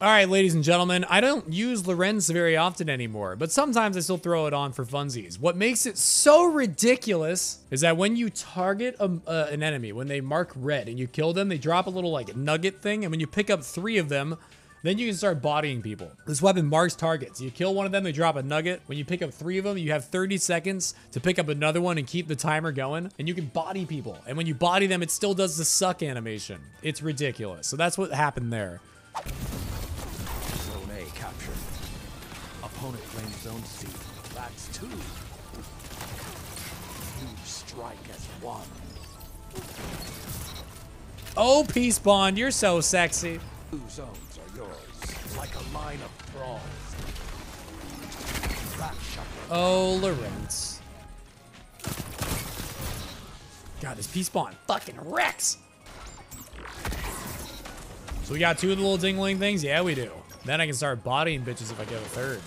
All right, ladies and gentlemen, I don't use Lorentz very often anymore, but sometimes I still throw it on for funsies. What makes it so ridiculous is that when you target a, uh, an enemy, when they mark red and you kill them, they drop a little like nugget thing, and when you pick up three of them, then you can start bodying people. This weapon marks targets. You kill one of them, they drop a nugget. When you pick up three of them, you have 30 seconds to pick up another one and keep the timer going, and you can body people. And when you body them, it still does the suck animation. It's ridiculous. So that's what happened there. Claims Zone C. That's two. You strike as one. Oh, Peacebond, you're so sexy. Two zones are yours, like a line of. Oh, Lorentz. God, this Peacebond fucking wrecks. So we got two of the little dingling things? Yeah, we do. Then I can start bodying bitches if I get a third.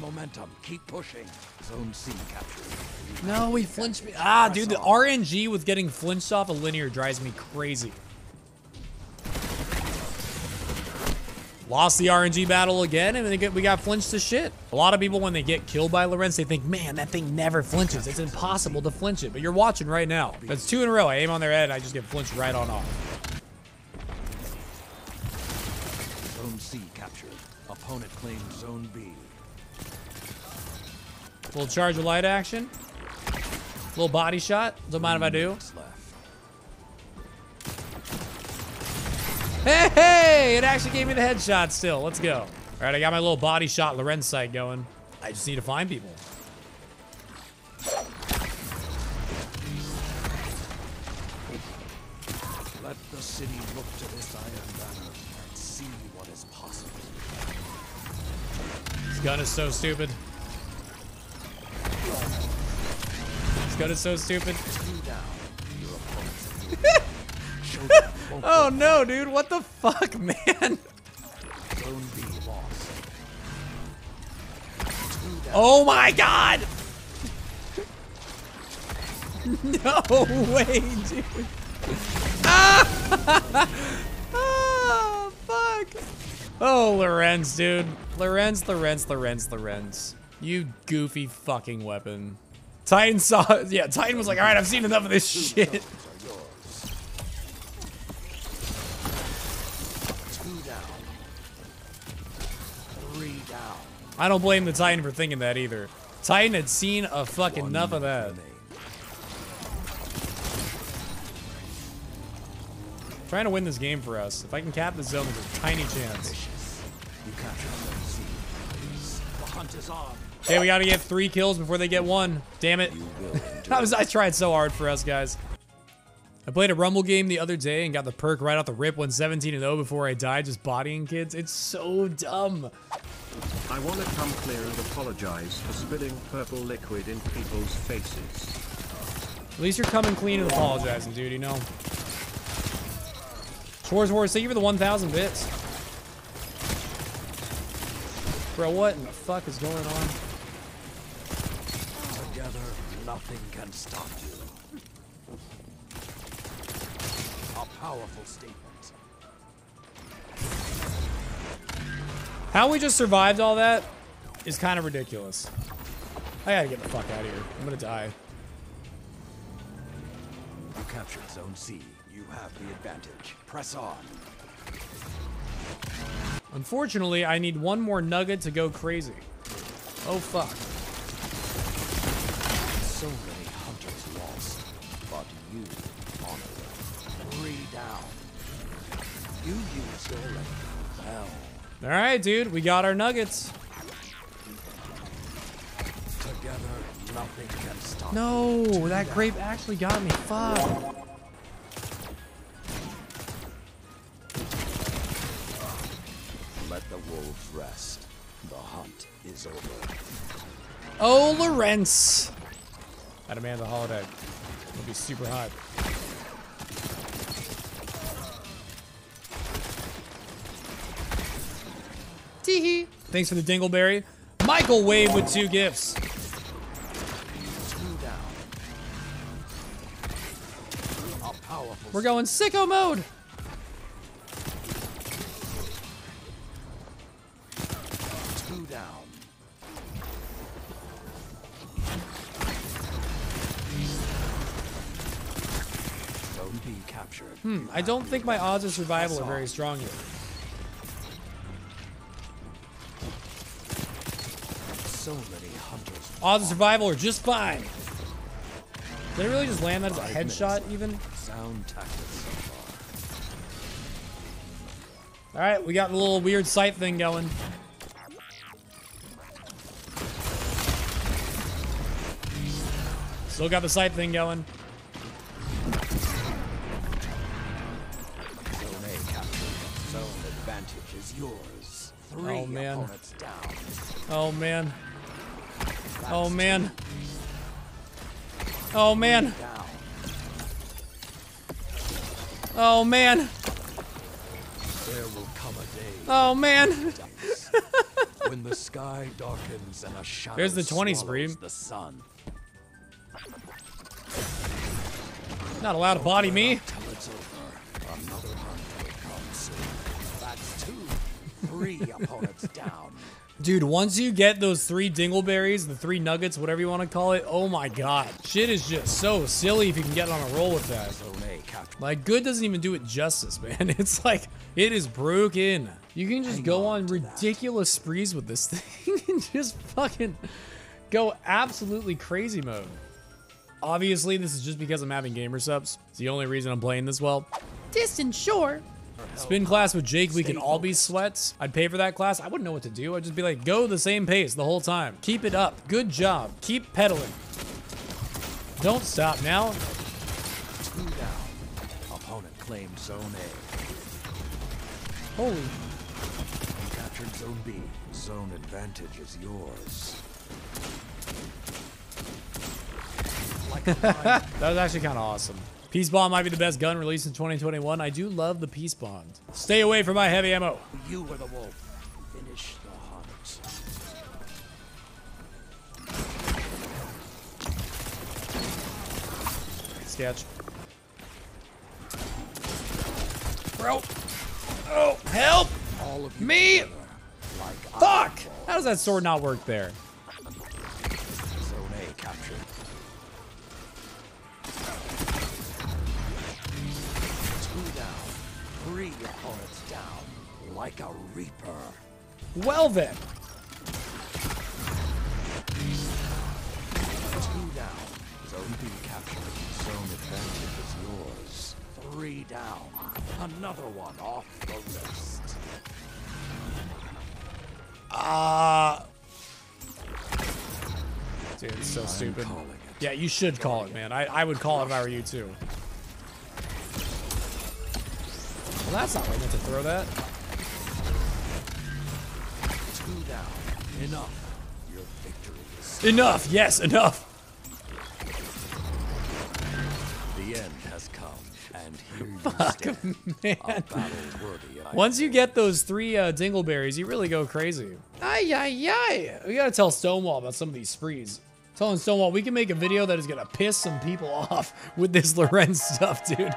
Momentum. Keep pushing. Zone C captured. No, we flinched me. Ah, dude, the RNG with getting flinched off a linear drives me crazy. Lost the RNG battle again, and get, we got flinched to shit. A lot of people, when they get killed by Lorentz, they think, man, that thing never flinches. It's impossible to flinch it. But you're watching right now. That's two in a row. I aim on their head, and I just get flinched right on off. Zone C captured. Opponent claims Zone B. Little charge of light action. Little body shot. Don't mind if I do. Hey, hey! It actually gave me the headshot still. Let's go. All right, I got my little body shot Lorentz sight going. I just need to find people. Let the city look to this iron banner and see what is possible. This gun is so stupid. This gun is so stupid. Two down. Your opponents. Show them won't Oh no, dude. What the fuck, man? Zone B lost. Two down. Oh my god! No way, dude. Ah! ah, fuck. Oh, Lorentz, dude. Lorentz, Lorentz, Lorentz, Lorentz. You goofy fucking weapon. Titan saw, yeah, Titan was like, all right, I've seen enough of this shit. Zones are yours. Two down. Three down. I don't blame the Titan for thinking that either. Titan had seen a fucking One enough of that. Trying to win this game for us. If I can cap the zone, there's a tiny chance. Okay, we gotta get three kills before they get one. Damn it. I was I tried so hard for us guys. I played a Rumble game the other day and got the perk right off the rip, went 17 and 0 before I died, just bodying kids. It's so dumb. I want to come clear and apologize for spilling purple liquid in people's faces. At least you're coming clean and apologizing, dude, you know? Schwarz Wars, thank you for the 1,000 bits. Bro, what in the fuck is going on? Together, nothing can stop you. A powerful statement. How we just survived all that is kind of ridiculous. I gotta get the fuck out of here. I'm gonna die. You captured Zone C. You have the advantage. Press on. Unfortunately, I need one more nugget to go crazy. Oh fuck. So many hunters lost, but you honor. Three down. You use your well. All right, dude, we got our nuggets. Together, nothing can stop No, that grape actually got me. Fuck. Oh, Lorentz. Man of the holodeck. It'll be super hot. Teehee. Thanks for the dingleberry. Michael Wave with two gifts. Two down. A powerful We're going sicko mode. Captured. Hmm, I don't think my odds of survival are very strong here. So many hunters. Odds of survival are just fine. Did I really just land that as a headshot even? Sound tactics so far. All right, we got a little weird sight thing going. Still got the sight thing going. Yours. Oh, Three Oh, man. opponents down. Oh man. Oh man. Oh man. Oh man. There will come a day Oh man. when the sky darkens and a shadow There's the 20 swallows spree. the sun. Not allowed to body me. Till it's over, another hunt will come soon. That's two. Three opponents down. Dude, once you get those three dingleberries, the three nuggets, whatever you want to call it, oh my god. Shit is just so silly if you can get on a roll with that. Zone Like, good doesn't even do it justice, man. It's like, it is broken. You can just Hang go on on to that. ridiculous sprees with this thing and just fucking go absolutely crazy mode. Obviously, this is just because I'm having Gamer Supps. It's the only reason I'm playing this well. Distant shore. Spin class with Jake, we can all be sweats. I'd pay for that class. I wouldn't know what to do. I'd just be like, go the same pace the whole time. Keep it up. Good job. Keep pedaling. Don't stop now. Two down. Opponent claimed Zone A. Holy. You captured Zone B. Zone advantage is yours. Like a lion, That was actually kind of awesome. Peacebond might be the best gun released in 2021. I do love the Peacebond. Stay away from my heavy ammo. you were the wolf. Finish the hunt. Sketch. Bro. Oh, help! All of you Me! Like Fuck! How does that sword not work there? Three opponents down. Like a reaper. Well then. Two down. Zone B captured. Zone advantage is yours. Three down. Another one off the list. Ah. Dude, it's so stupid. it. Yeah, you should call it, man. I, I would call it if I were you too. Well, that's not where I meant to throw that. Two down. Enough. Your victory is Enough. Yes, enough. the end has come. And here you Fuck, stand. man. A battle worthy of Once you get those three uh, dingleberries, you really go crazy. Ay, ay, ay. We gotta tell Stonewall about some of these sprees. Telling Stonewall we can make a video that is gonna piss some people off with this Lorentz stuff, dude.